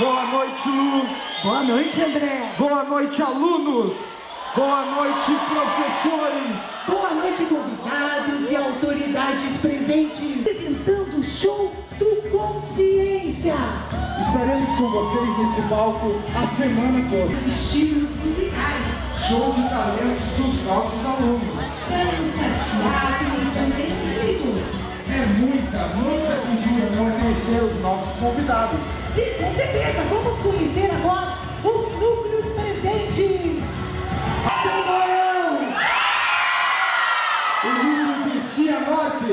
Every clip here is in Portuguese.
noite, Lu. Boa noite, André. Boa noite, alunos. Boa noite, professores. Boa noite, convidados e autoridades presentes. Apresentando o show do Consciência. Estaremos com vocês nesse palco a semana toda. Os estilos musicais. Show de talentos dos nossos alunos. Dança, teatro e também livros. É muita, cultura para conhecer os nossos convidados. Sim, com certeza. Vamos conhecer agora os núcleos presentes. Camarão. O núcleo de Cianorte.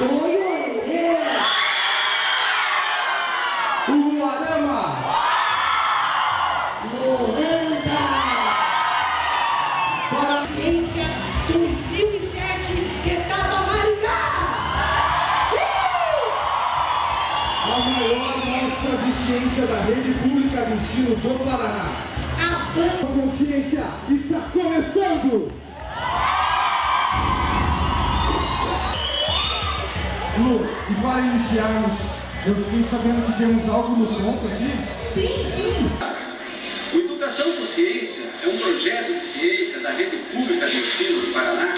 Oi, oi, O Luarama. Luanda. Para Ciência 2007, mostra de ciência da rede pública de ensino do Paraná. A banda. A consciência está começando! Lu, e para iniciarmos, eu fiquei sabendo que temos algo no ponto aqui. Sim, sim. O Educação com Ciência é um projeto de ciência da rede pública de ensino do Paraná,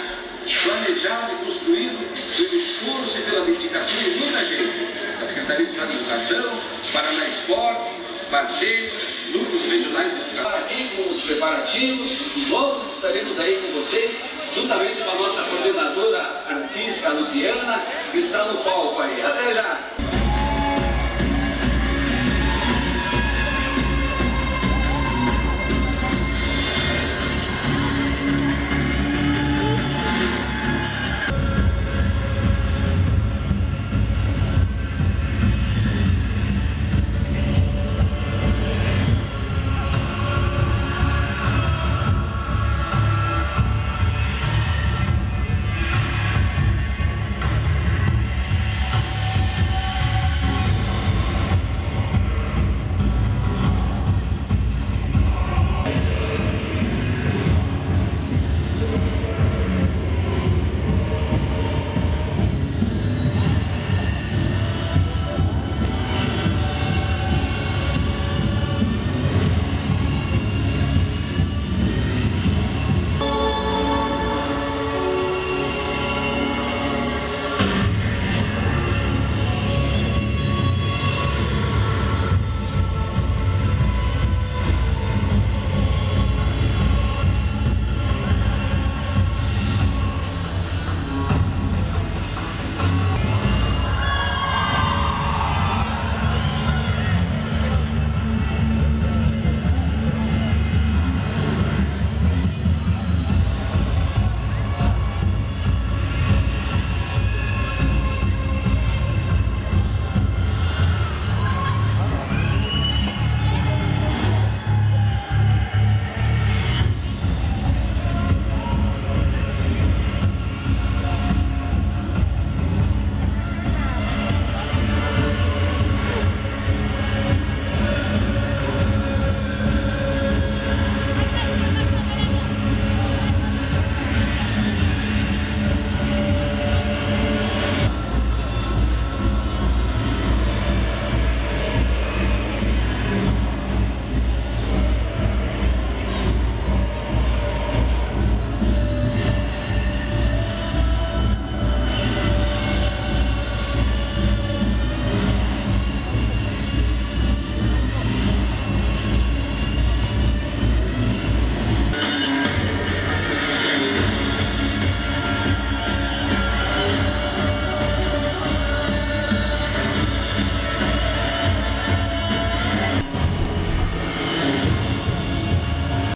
planejado e construído pelo esforço e pela dedicação de muita gente. A Secretaria de Estado de Educação, Paraná Esporte, parceiros, núcleos regionais de. Aqui com os preparativos, todos estaremos aí com vocês, juntamente com a nossa coordenadora artística Luciana, que está no palco aí. Até já!